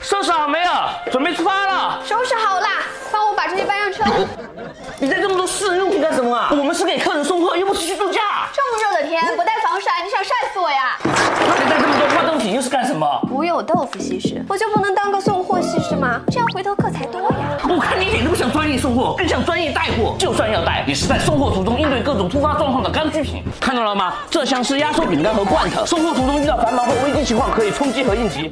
收拾好没有？准备出发了。收拾好啦，帮我把这些搬上车。你带这么多私人用品干什么啊？我们是给客人送货，又不是去度假。这么热的天，不带防晒，你想晒死我呀？那你带这么多化妆品又是干什么？我有豆腐西施，我就不能当个送货，更像专业带货。就算要带，也是在送货途中应对各种突发状况的刚需品。看到了吗？这箱是压缩饼干和罐头，送货途中遇到繁忙或危机情况可以充饥和应急。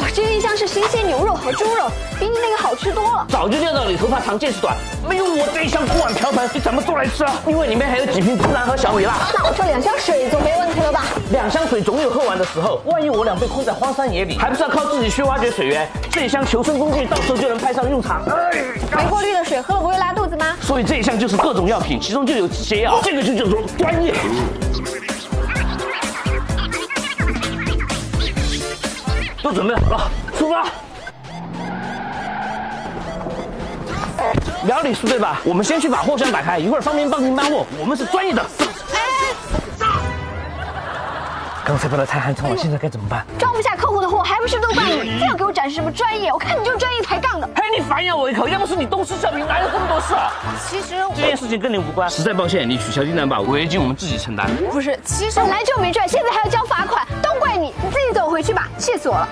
哇，这一箱是新鲜牛肉和猪肉，比你那个好吃多了。早就料到你头发长见识短，没有我这一箱锅碗瓢盆，你怎么做来吃啊？因为里面还有几瓶孜然和小米辣。那我这两箱水总没问题了吧？两箱水总有喝完的时候，万一我俩被困在荒山野岭，还不是要靠自己去挖掘水源？这一箱求生工具到时候就能派上用场。没过滤的水喝了不会拉肚子吗？所以这一项就是各种药品，其中就有止泻药，这个就叫做专业。都准备好了，出发。苗李叔对吧？我们先去把货箱打开，一会儿方便帮您搬货。我们是专业的。刚才被他太寒碜了，现在该怎么办？装不下客户的货，还不是都怪你？非要给我展示什么专业？我看你就是专业抬杠的。嘿，你反咬我一口！要不是你东施效颦，哪有这么多事啊？其实这件事情跟你无关。实在抱歉，你取消订单吧，违约金我们自己承担。不是，其实本来就没赚，现在还要交罚款，都怪你！你自己走回去吧，气死我了。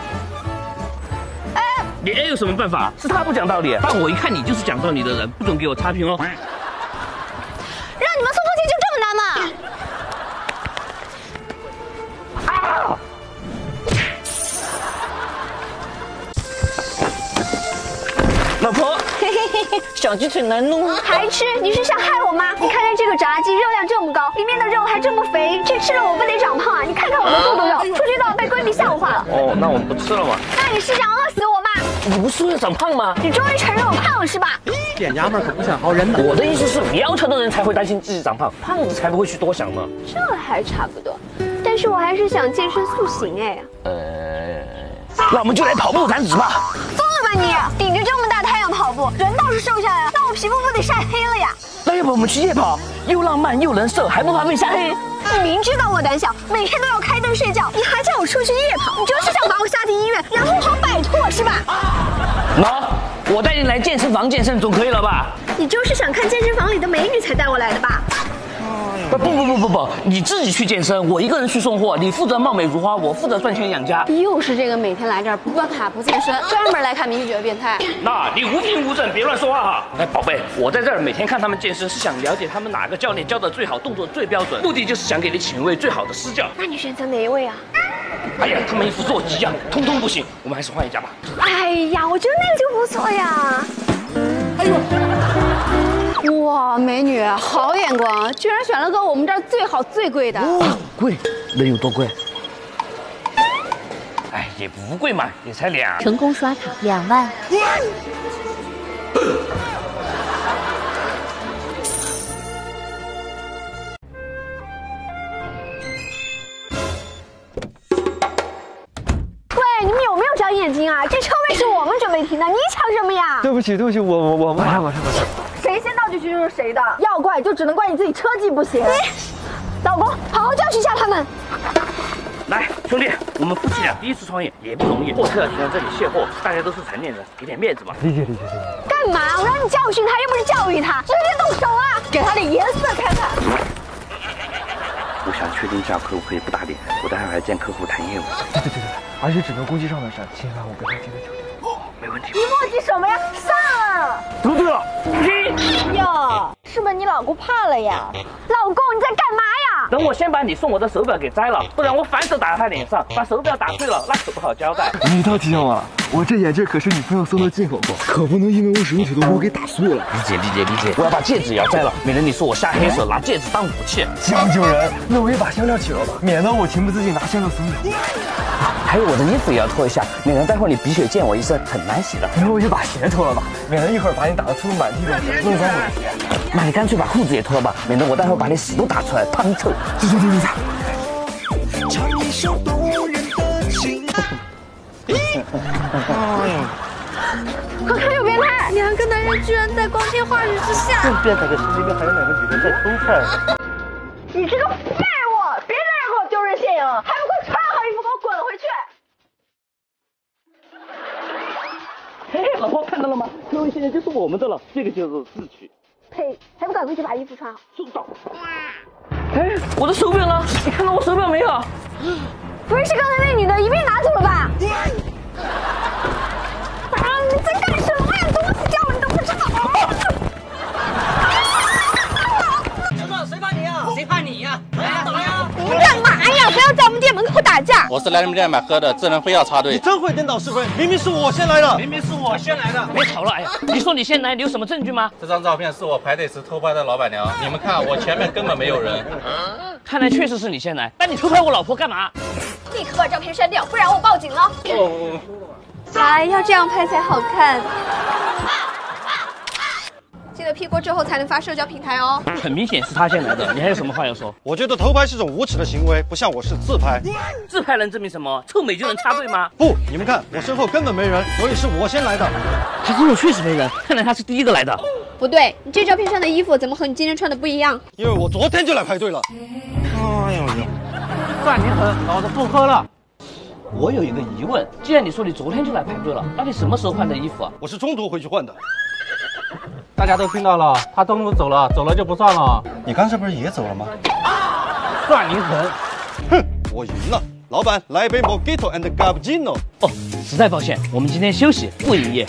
哎，你 A 有什么办法？是他不讲道理，但我一看你就是讲道理的人，不准给我差评哦。小鸡腿难弄。还吃？你是想害我吗？你看看这个炸鸡，热量这么高，里面的肉还这么肥，这吃了我不得长胖啊？你看看我的肚肚肉，出去都要被闺蜜笑话了。哦，那我们不吃了嘛？那你是想饿死我吗？你不是说要长胖吗？你终于承认我胖了是吧？点娘们可不想好人的。我的意思是，苗条的人才会担心自己长胖，胖子才不会去多想呢。这还差不多，但是我还是想健身塑形哎。呃，那我们就来跑步燃脂吧。疯了吧你？顶着这么大太阳跑步，人倒是瘦下来了，那我皮肤不得晒黑了呀？那要不我们去夜跑，又浪漫又能瘦，还不怕被晒黑？你明知道我胆小，每天都要开灯睡觉，你还叫我出去夜跑，你就是想把我吓进医院，然后好摆脱是吧？喏，我带你来健身房健身总可以了吧？你就是想看健身房里的美女才带我来的吧？不不不不不不，你自己去健身，我一个人去送货，你负责貌美如花，我负责赚钱养家。又是这个每天来这儿不办卡不健身，专门来看美女觉得变态。那你无凭无证，别乱说话哈！哎，宝贝，我在这儿每天看他们健身，是想了解他们哪个教练教的最好，动作最标准，目的就是想给你请一位最好的私教。那你选择哪一位啊？哎呀，他们一副坐骑一样，通通不行，我们还是换一家吧。哎呀，我觉得那个就不错呀。哎呦，哇，美女，好眼光，居然选了个我们这儿最好最贵的。哦，贵，能有多贵？哎，也不贵嘛，也才两。成功刷卡两万，喂，你们有没有长眼睛啊？这车位是我们准备停的，你抢什么呀？对不起，对不起，我我我马上马上马上。谁先到就去是谁的，要怪就只能怪你自己车技不行。你，老公，好好教训一下他们。来，兄弟，我们夫妻俩第一次创业也不容易，货车要停在这里卸货，大家都是成年人，给点面子嘛。理解理解理解。干嘛？我让你教训他，又不是教育他，直接动手啊！给他点颜色看看。我想确定一下客户可以不打脸，我待会儿还见客户谈业务。对对对对，而且只能攻击上半身，千万我跟他接的酒店。没问题。你磨叽什么呀？上啊！得罪了，你哟，是不是你老公怕了呀？老公，你在干嘛呀？等我先把你送我的手表给摘了，不然我反手打在他脸上，把手表打碎了，那可不好交代。你倒提醒我了，我这眼镜可是女朋友送的进口货，可不能因为我使用铁头把我给打碎了。理解理解理解，我要把戒指也要摘了，免得你说我下黑手拿戒指当武器。讲究人，那我也把香料取了吧，免得我情不自禁拿香料送你。还有我的衣服也要脱一下，免得待会儿你鼻血溅我一身，很难洗的。那我就把鞋脱了吧，免得一会儿把你打得粗满地都是，弄脏我的鞋。那你干脆把裤子也脱了吧，免得我待会儿把你屎都打出来，胖臭。走走走走走。快看，有变态！两个男人居然在光天化日之下。更变态的是那边还有两个女人在偷看。你这个废物！别在这给我丢人现眼了，还不快穿好衣服给我滚回去！嘿，老婆看到了吗？车位现在就是我们的了，这个就是自取。呸，还不赶快去把衣服穿好？收到。哎，我的手表呢？你看到我手表没有？不会是刚才那女的一并拿走了吧？你们干嘛呀？不要在我们店门口打架！我是来你们店买喝的，这人非要插队。你真会颠倒是非，明明是我先来的。明明是我先来的。别吵了，哎呀，你说你先来，你有什么证据吗？这张照片是我排队时偷拍的老板娘，你们看我前面根本没有人。看来确实是你先来，那你偷拍我老婆干嘛？立刻把照片删掉，不然我报警了。哦，来，要这样拍才好看。记得 P 过之后才能发社交平台哦。很明显是他先来的，你还有什么话要说？我觉得偷拍是种无耻的行为，不像我是自拍。自拍能证明什么？臭美就能插队吗？不，你们看，我身后根本没人，所以是我先来的。他身后确实没人，看来他是第一个来的。不对，你这照片上的衣服怎么和你今天穿的不一样？因为我昨天就来排队了。算你狠，老子不喝了。我有一个疑问，既然你说你昨天就来排队了，那你什么时候换的衣服啊？我是中途回去换的。大家都听到了，他中途走了，走了就不算了。你刚才不是也走了吗？算你狠。哼，我赢了。老板，来一杯 Mojito and Cappuccino。哦，实在抱歉，我们今天休息不营业。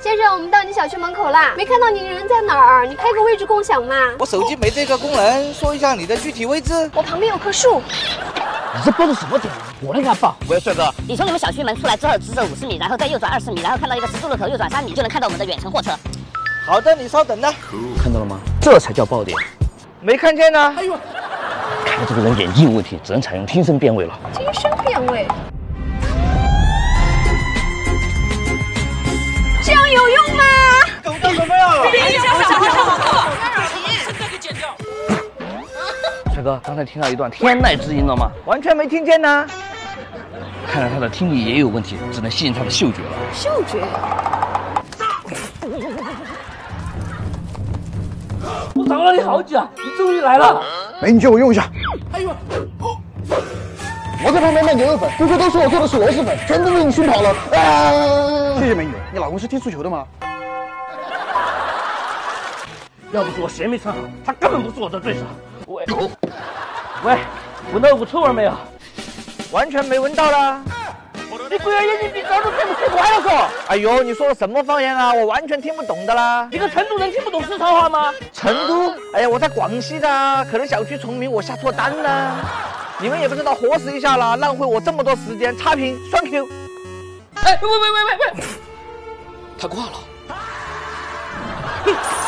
先生，我们到你小区门口啦，没看到你人在哪儿？你开个位置共享嘛。我手机没这个功能，说一下你的具体位置。我旁边有棵树。你这报的什么点啊？我来给他报。喂，帅哥，你从你们小区门出来之后，直走五十米，然后再右转二十米，然后看到一个十字路口，右转三米就能看到我们的远程货车。好的，你稍等呢。看到了吗？这才叫爆点。没看见呢。哎呦，看来这个人眼睛有问题，只能采用听声辨位了。听声辨位，帅哥，刚才听到一段天籁之音了吗？完全没听见呢。看来他的听力也有问题，只能吸引他的嗅觉了。嗅觉。我找了你好久啊，你终于来了。美女借我用一下。哎呦，我在旁边卖牛肉粉，顾客都说我做的是螺蛳粉，全都被你熏跑了。啊！谢谢美女，你老公是踢足球的吗？要不是我鞋没穿好，他根本不是我的对手。喂，喂，闻到有股臭味没有？完全没闻到啦。你鬼儿眼睛比早都看不看歪了说？哎呦，你说的什么方言啊？我完全听不懂的啦。一个成都人听不懂四川话吗？成都？哎呀，我在广西的，可能小区重名我下错单了。你们也不知道核实一下啦，浪费我这么多时间，差评双 Q。哎，喂喂喂喂喂，他挂了。